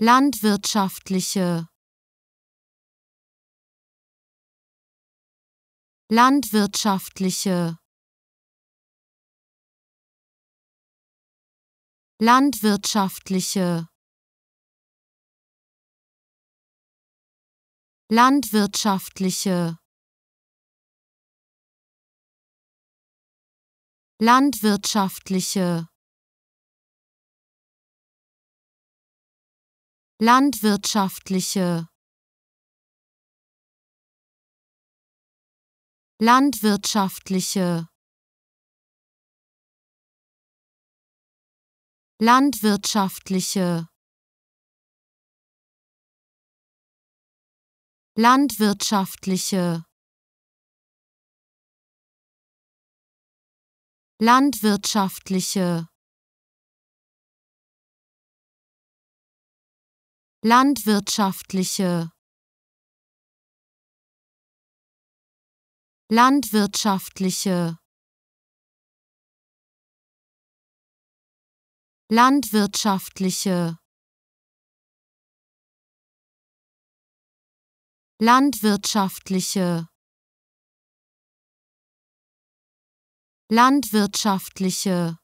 landwirtschaftliche. Landwirtschaftliche. Landwirtschaftliche. Landwirtschaftliche. Landwirtschaftliche landwirtschaftliche. Landwirtschaftliche. Landwirtschaftliche. Landwirtschaftliche. Landwirtschaftliche landwirtschaftliche. Landwirtschaftliche. Landwirtschaftliche. Landwirtschaftliche. Landwirtschaftliche